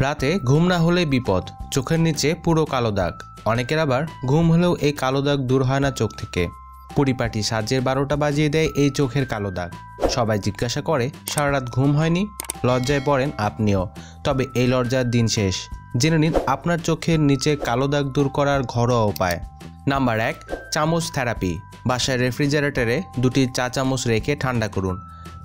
রাতে ঘুম না হলে বিপদ, চোখের নিচে পুরো কালো দাগ। অনেকের আবার ঘুম হলেও এই কালো দাগ দূর হয় না চোখ থেকে। পরিপাটি সাজের বারোটা বাজিয়ে দেয় এই চোখের কালো দাগ। সবাই জিজ্ঞাসা করে সারা রাত ঘুম হয়নি? লজ্জায় পড়েন আপনিও। তবে এই লজ্জার দিন শেষ। জেনে নিন, আপনার চোখের নিচে কালো দাগ দূর করার ঘরোয়া উপায়। নাম্বার এক, চামচ থেরাপি। বাসায় রেফ্রিজারেটরে দুটি চা চামচ রেখে ঠান্ডা করুন।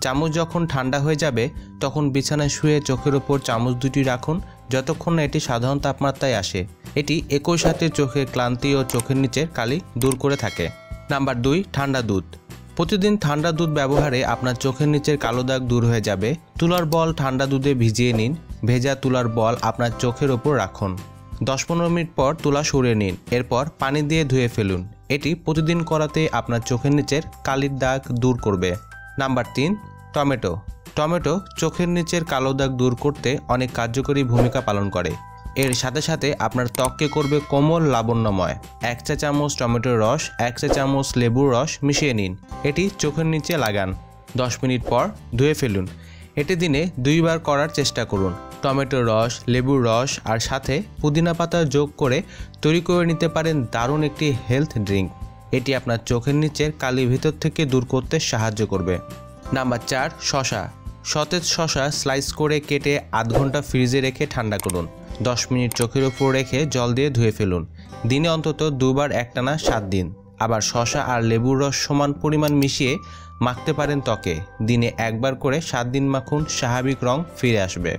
চামচ যখন ঠান্ডা হয়ে যাবে, তখন বিছানায় শুয়ে চোখের ওপর চামচ দুটি রাখুন, যতক্ষণ না এটি সাধারণ তাপমাত্রায় আসে। এটি একই সাথে চোখের ক্লান্তি ও চোখের নিচের কালি দূর করে থাকে। নাম্বার দুই, ঠান্ডা দুধ। প্রতিদিন ঠান্ডা দুধ ব্যবহারে আপনার চোখের নিচের কালো দাগ দূর হয়ে যাবে। তুলার বল ঠান্ডা দুধে ভিজিয়ে নিন, ভেজা তুলার বল আপনার চোখের ওপর রাখুন। দশ পনেরো মিনিট পর তুলা সরিয়ে নিন, এরপর পানি দিয়ে ধুয়ে ফেলুন। এটি প্রতিদিন করাতে আপনার চোখের নিচের কালির দাগ দূর করবে। নাম্বার তিন টমেটো। টমেটো চোখের নিচের কালো দাগ দূর করতে অনেক কার্যকরী ভূমিকা পালন করে। এর সাথে সাথে আপনার ত্বককে করবে কোমল লাবণ্যময়। এক চা চামচ টমেটোর রস, এক চা চামচ লেবুর রস মিশিয়ে নিন। এটি চোখের নিচে লাগান। দশ মিনিট পর ধুয়ে ফেলুন। এটি দিনে দুইবার করার চেষ্টা করুন। টমেটোর রস, লেবুর রস আর সাথে পুদিনা পাতা যোগ করে তৈরি করে নিতে পারেন দারুণ একটি হেলথ ড্রিঙ্ক। এটি আপনার চোখের নিচের কালি ভিতর থেকে দূর করতে সাহায্য করবে। নাম্বার চার, শশা। সতেজ শশা স্লাইস করে কেটে আধ ঘণ্টা ফ্রিজে রেখে ঠান্ডা করুন। দশ মিনিট চোখের ওপর রেখে জল দিয়ে ধুয়ে ফেলুন। দিনে অন্তত দুবার একটানা সাত দিন। আবার শশা আর লেবুর রস সমান পরিমাণ মিশিয়ে মাখতে পারেন ত্বকে। দিনে একবার করে সাত দিন মাখুন স্বাভাবিক রং ফিরে আসবে।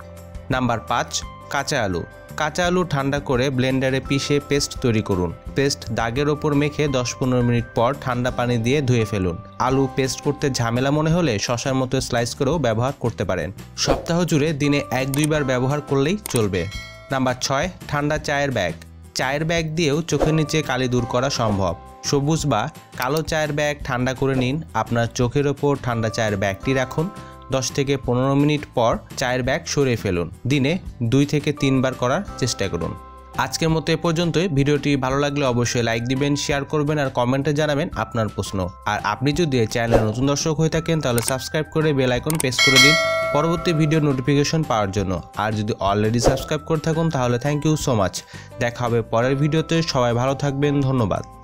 নাম্বার পাঁচ, কাঁচা আলু। কাঁচা আলু ঠান্ডা করে ব্লেন্ডারে পিষে পেস্ট তৈরি করুন। পেস্ট দাগের ওপর মেখে দশ পনেরো মিনিট পর ঠান্ডা পানি দিয়ে ধুয়ে ফেলুন। আলু পেস্ট করতে ঝামেলা মনে হলে শশার মতো স্লাইস করেও ব্যবহার করতে পারেন। সপ্তাহ জুড়ে দিনে এক দুইবার ব্যবহার করলেই চলবে। নাম্বার ছয়, ঠান্ডা চায়ের ব্যাগ। চায়ের ব্যাগ দিয়েও চোখের নিচে কালি দূর করা সম্ভব। সবুজ বা কালো চায়ের ব্যাগ ঠান্ডা করে নিন। আপনার চোখের ওপর ঠান্ডা চায়ের ব্যাগটি রাখুন। দশ থেকে পনেরো মিনিট পর চায়ের ব্যাগ সরিয়ে ফেলুন। দিনে দুই থেকে তিনবার করার চেষ্টা করুন। আজকের মতো এ পর্যন্তই। ভিডিওটি ভালো লাগলে অবশ্যই লাইক দিবেন, শেয়ার করবেন আর কমেন্টে জানাবেন আপনার প্রশ্ন। আর আপনি যদি চ্যানেলের নতুন দর্শক হয়ে থাকেন, তাহলে সাবস্ক্রাইব করে বেল আইকন প্রেস করে দিন পরবর্তী ভিডিও নোটিফিকেশন পাওয়ার জন্য। আর যদি অলরেডি সাবস্ক্রাইব করে থাকুন, তাহলে থ্যাংক ইউ সো মাচ দেখা হবে পরের ভিডিওতে। সবাই ভালো থাকবেন, ধন্যবাদ।